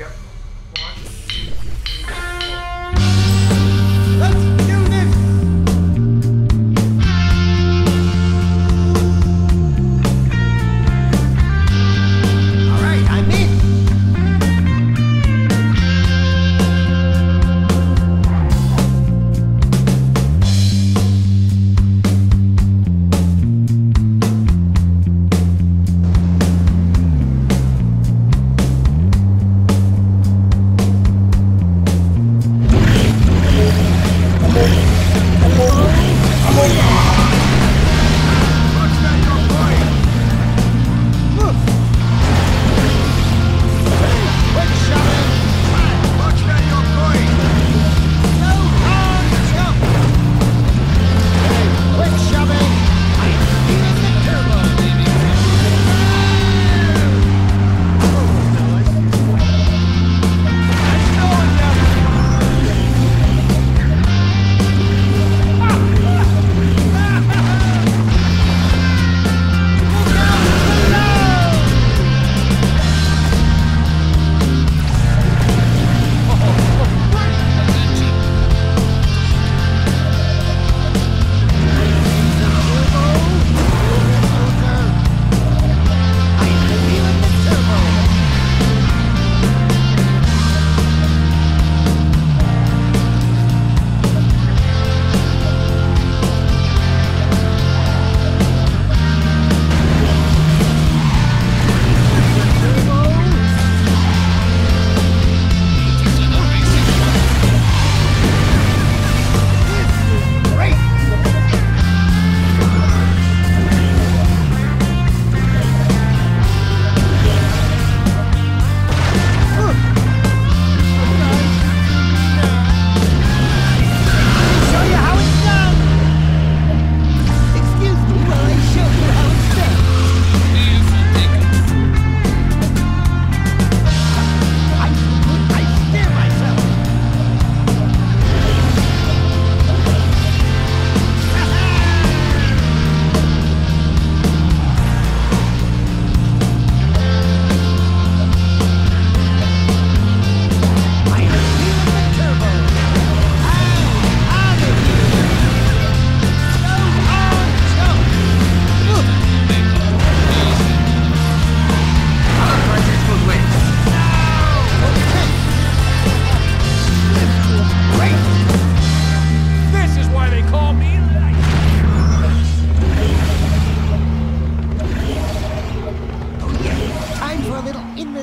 Yep. One.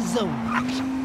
razão.